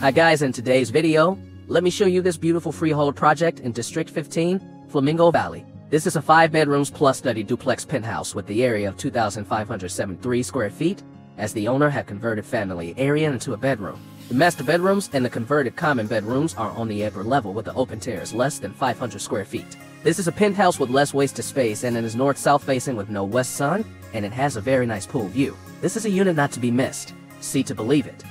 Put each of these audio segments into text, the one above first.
Hi guys, in today's video, let me show you this beautiful freehold project in District 15, Flamingo Valley. This is a 5 bedrooms plus study duplex penthouse with the area of 2,573 square feet, as the owner had converted family area into a bedroom. The master bedrooms and the converted common bedrooms are on the upper level with the open terrace less than 500 square feet. This is a penthouse with less wasted space and it is north-south facing with no west sun, and it has a very nice pool view. This is a unit not to be missed. See to believe it.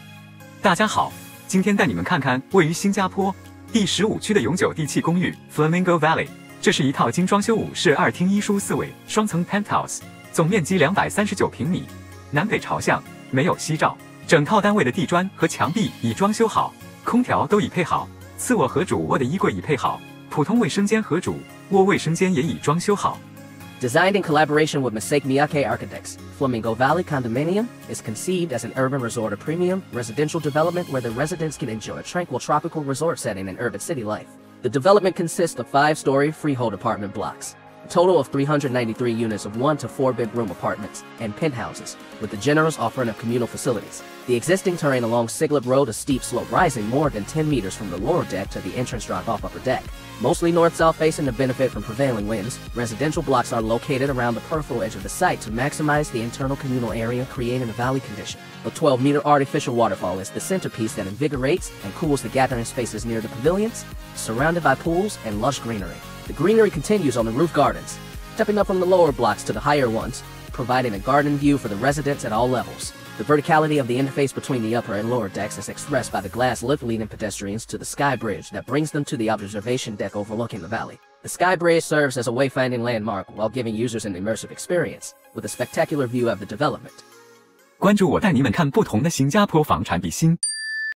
大家好， 今天带你们看看位于新加坡第十五区的永久地契公寓 Flamingo Valley。这是一套精装修五室二厅一书四卫双层 penthouse，总面积两百三十九平米，南北朝向，没有西照。整套单位的地砖和墙壁已装修好，空调都已配好，次卧和主卧的衣柜已配好，普通卫生间和主卧卫生间也已装修好。Designed in collaboration with Masake Miyake Architects, Flamingo Valley Condominium is conceived as an urban resort or premium residential development where the residents can enjoy a tranquil tropical resort setting in urban city life. The development consists of five-story freehold apartment blocks, a total of 393 units of one to four bedroom apartments and penthouses, with the generous offering of communal facilities. The existing terrain along Siglap Road is steep slope rising more than 10 meters from the lower deck to the entrance drop-off upper deck. Mostly north-south facing to benefit from prevailing winds, residential blocks are located around the peripheral edge of the site to maximize the internal communal area creating a valley condition. A 12-meter artificial waterfall is the centerpiece that invigorates and cools the gathering spaces near the pavilions, surrounded by pools and lush greenery. The greenery continues on the roof gardens, stepping up from the lower blocks to the higher ones, providing a garden view for the residents at all levels. The verticality of the interface between the upper and lower decks is expressed by the glass lift leading pedestrians to the sky bridge that brings them to the observation deck overlooking the valley. The sky bridge serves as a wayfinding landmark while giving users an immersive experience, with a spectacular view of the development. 关注我，带你们看不同的新加坡房产比心。